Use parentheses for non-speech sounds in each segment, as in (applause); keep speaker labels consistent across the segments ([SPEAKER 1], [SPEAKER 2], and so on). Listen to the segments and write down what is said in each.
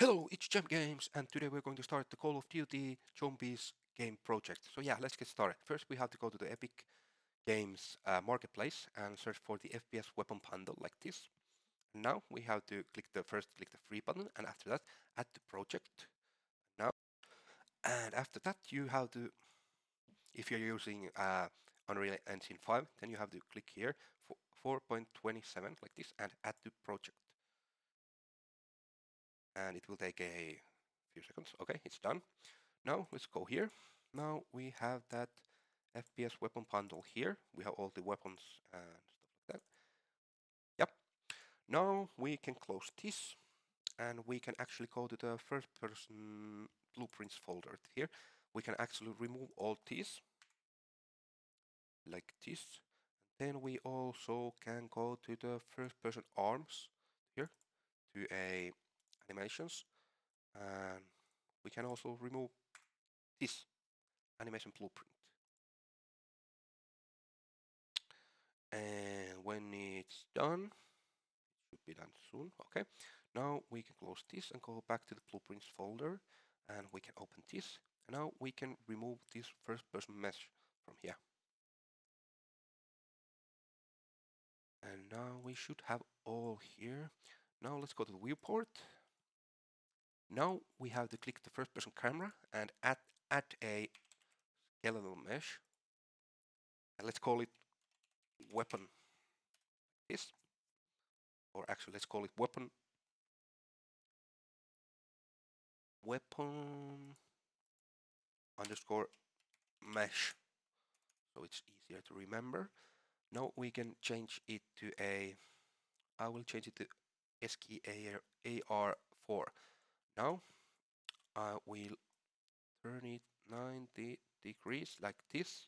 [SPEAKER 1] Hello, it's Jem Games, and today we're going to start the Call of Duty Zombies game project. So yeah, let's get started. First, we have to go to the Epic Games uh, marketplace and search for the FPS weapon bundle like this. Now we have to click the first click the free button, and after that, add the project. Now, and after that, you have to, if you're using uh, Unreal Engine 5, then you have to click here for 4.27 like this and add to project and it will take a few seconds. Okay, it's done. Now let's go here. Now we have that FPS weapon bundle here. We have all the weapons and stuff like that. Yep. Now we can close this and we can actually go to the first person blueprints folder here. We can actually remove all these like this. Then we also can go to the first person arms here to a animations and we can also remove this animation blueprint. And when it's done it should be done soon okay? Now we can close this and go back to the blueprints folder and we can open this. And now we can remove this first person mesh from here. And now we should have all here. Now let's go to the viewport now we have to click the first person camera and add, add a skeletal mesh. And let's call it weapon this. Or actually let's call it weapon weapon underscore mesh. So it's easier to remember. Now we can change it to a I will change it to SKAR4 now uh, I will turn it 90 degrees like this.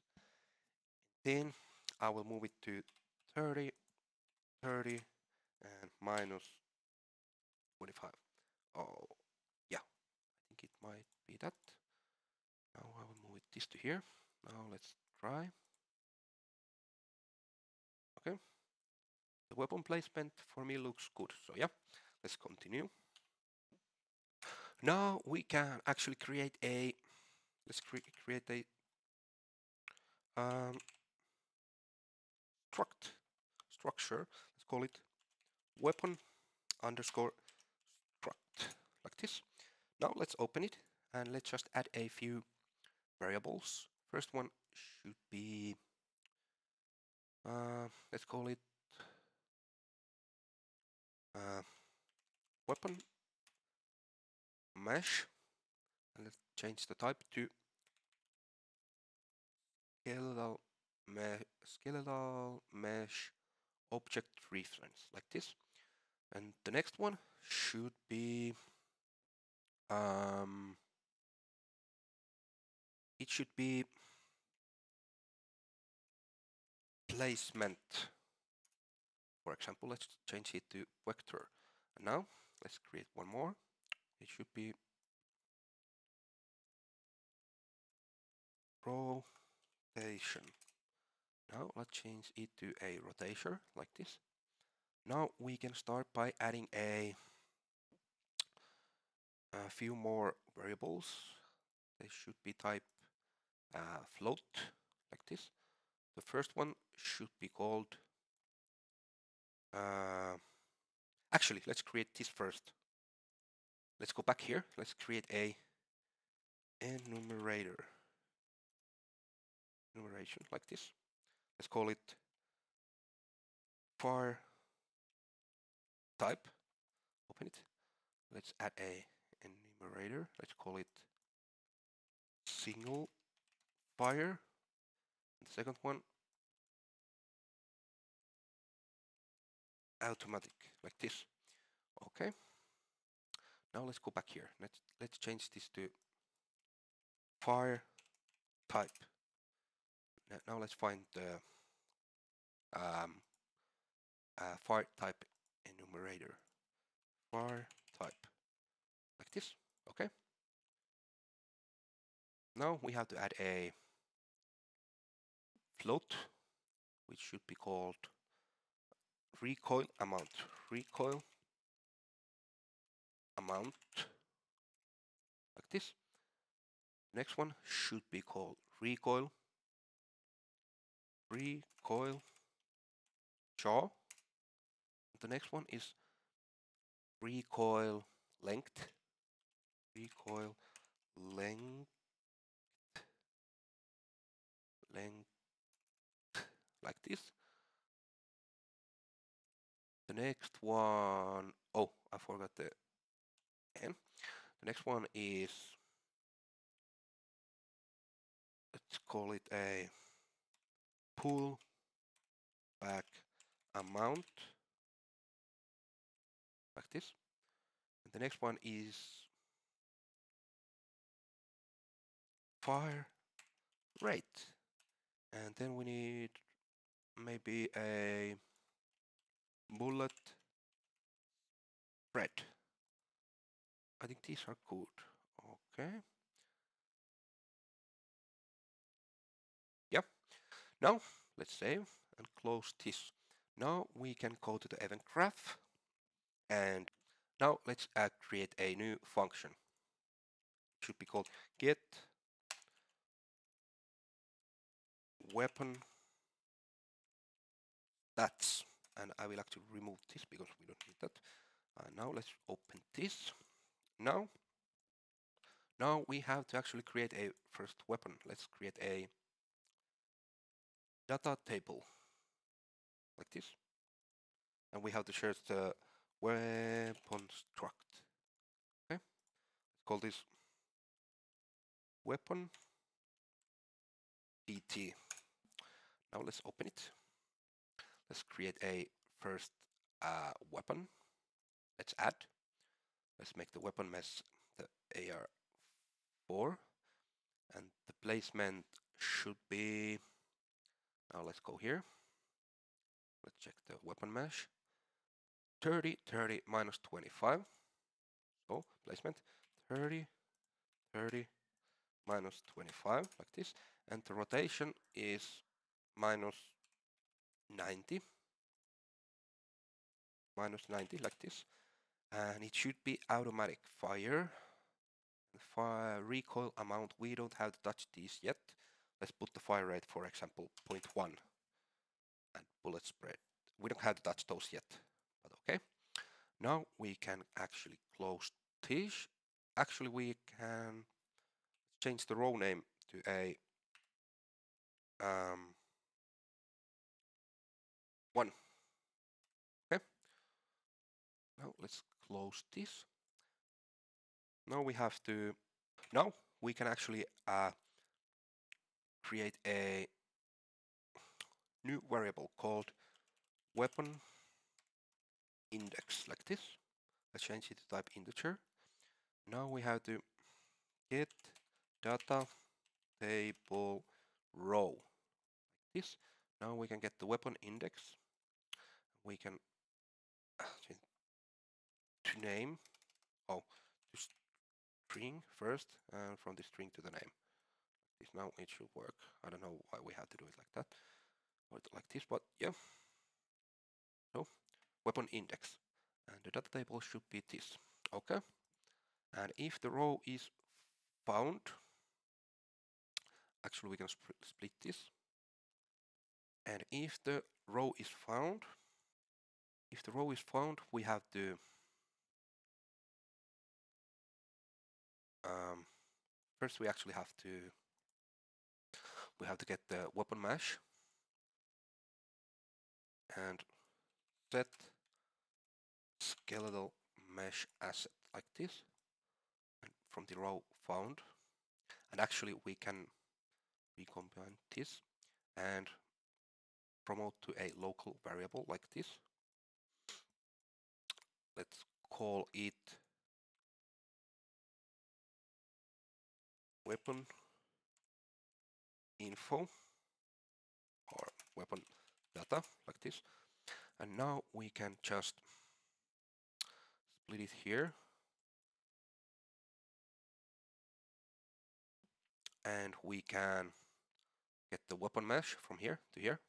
[SPEAKER 1] Then I will move it to 30, 30 and minus 25. Oh, yeah, I think it might be that. Now I will move it this to here. Now let's try. Okay. The weapon placement for me looks good. So yeah, let's continue. Now we can actually create a, let's cre create a um, struct structure. Let's call it weapon underscore struct like this. Now let's open it and let's just add a few variables. First one should be, uh, let's call it uh, weapon mesh and let's change the type to skeletal, me skeletal mesh object reference like this. And the next one should be um, it should be placement. For example let's change it to vector. And now let's create one more it should be rotation. Now let's change it to a rotation like this. Now we can start by adding a, a few more variables. They should be type uh, float like this. The first one should be called uh, actually let's create this first Let's go back here. Let's create a enumerator. Enumeration like this. Let's call it fire type. Open it. Let's add a enumerator. Let's call it single fire. And the second one automatic like this. Okay. Now let's go back here. Let's let's change this to fire type. Now let's find the um, uh, fire type enumerator. Fire type like this. Okay. Now we have to add a float, which should be called recoil amount. Recoil amount like this. Next one should be called recoil. Recoil yaw. The next one is recoil length. Recoil length. Length like this. The next one, oh, I forgot the. The next one is, let's call it a pull back amount, like this. And the next one is fire rate. And then we need maybe a bullet spread. I think these are good. Okay. Yep. Now let's save and close this. Now we can go to the event graph and now let's create a new function. It should be called get weapon stats and I will actually remove this because we don't need that. Uh, now let's open this. Now, now we have to actually create a first weapon. Let's create a data table like this. And we have to share the weapon struct. Okay, let's call this weapon DT. Now let's open it. Let's create a first uh, weapon. Let's add. Let's make the weapon mesh the AR4 and the placement should be now let's go here. Let's check the weapon mesh. 30 30 minus 25 so placement 30 30 minus 25 like this. And the rotation is minus 90 minus 90 like this and it should be automatic fire. Fire recoil amount we don't have to touch these yet. Let's put the fire rate for example 0.1 and bullet spread. We don't have to touch those yet but okay. Now we can actually close this. Actually we can change the row name to a um, one. Okay. Now let's close this. Now we have to, now we can actually uh, create a new variable called weapon index like this. Let's change it to type integer. Now we have to get data table row like this. Now we can get the weapon index we can to name? Oh to string first and from the string to the name. This now it should work. I don't know why we have to do it like that or like this but yeah. So weapon index and the data table should be this. Okay. And if the row is found actually we can sp split this. And if the row is found if the row is found, we have to um, first we actually have to we have to get the weapon mesh and set skeletal mesh asset like this from the row found. And actually we can recombine this and promote to a local variable like this. Let's call it weapon info or weapon data like this. And now we can just split it here. And we can get the weapon mesh from here to here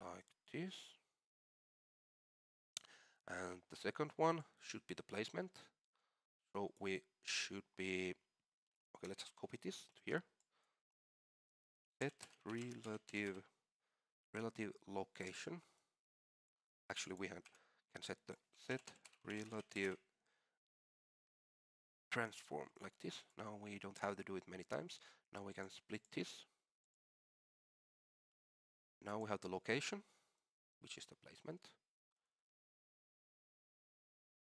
[SPEAKER 1] like this. And the second one should be the placement. So we should be, okay, let's just copy this to here. Set relative, relative location. Actually, we have, can set the set relative transform like this. Now we don't have to do it many times. Now we can split this. Now we have the location, which is the placement.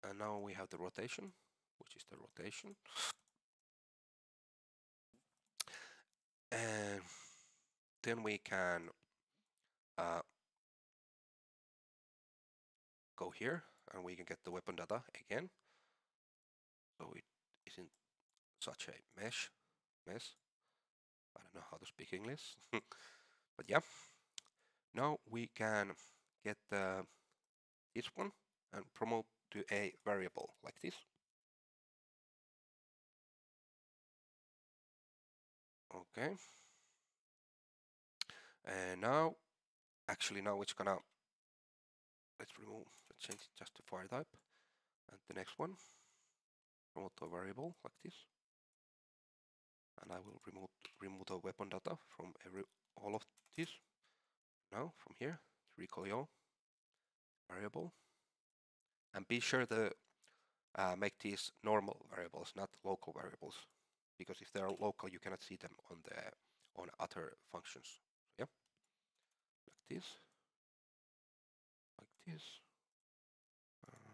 [SPEAKER 1] And now we have the rotation, which is the rotation. And then we can uh, go here and we can get the weapon data again. So it isn't such a mesh mess. I don't know how to speak English, (laughs) but yeah. Now we can get uh, this one and promote to a variable like this. Okay. And now, actually now it's gonna, let's remove, let's change it just to fire type. And the next one, promote a variable like this. And I will remove, remove the weapon data from every, all of this. Now from here, recall your variable and be sure to uh, make these normal variables, not local variables, because if they're local, you cannot see them on the on other functions. This, like this. Uh,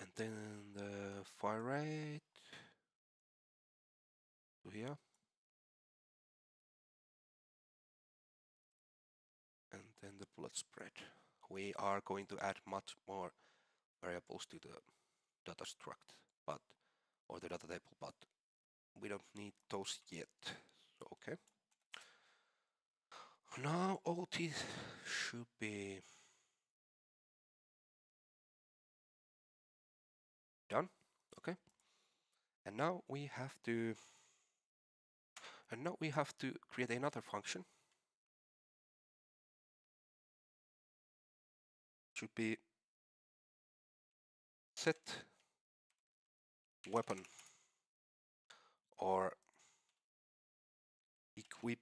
[SPEAKER 1] and then the fire rate here bullet spread. We are going to add much more variables to the data struct but or the data table but we don't need those yet. So okay. Now all these should be done. Okay. And now we have to and now we have to create another function should be set weapon or equip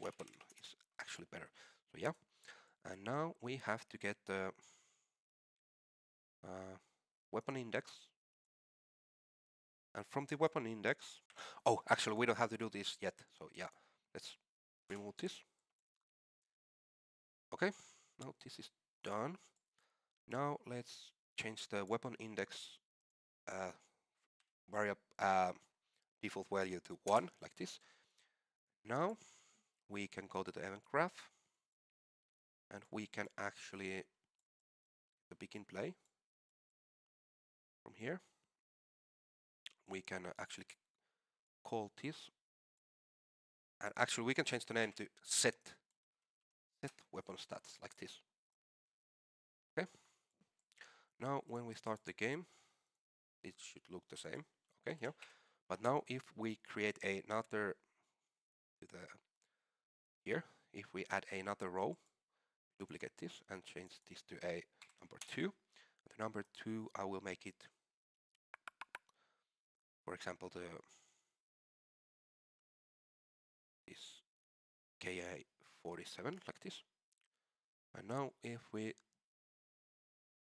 [SPEAKER 1] weapon is actually better so yeah and now we have to get the uh, weapon index. And from the weapon index, oh, actually we don't have to do this yet. So yeah, let's remove this. Okay, now this is done. Now let's change the weapon index uh, variable uh, default value to one, like this. Now we can go to the event graph and we can actually begin play from here we can actually call this and actually we can change the name to set set weapon stats like this. Okay. Now when we start the game it should look the same. Okay yeah. But now if we create another the here if we add another row duplicate this and change this to a number two. The number two I will make it for example, the is KA47 like this. And now if we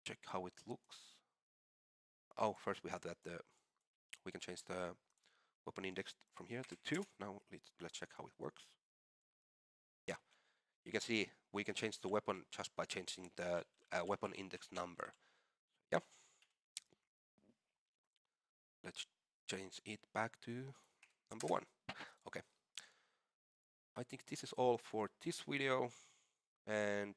[SPEAKER 1] check how it looks. Oh, first we have that the we can change the weapon index from here to 2. Now let's let's check how it works. Yeah. You can see we can change the weapon just by changing the uh, weapon index number. Yeah. Let's change it back to number one. Okay. I think this is all for this video and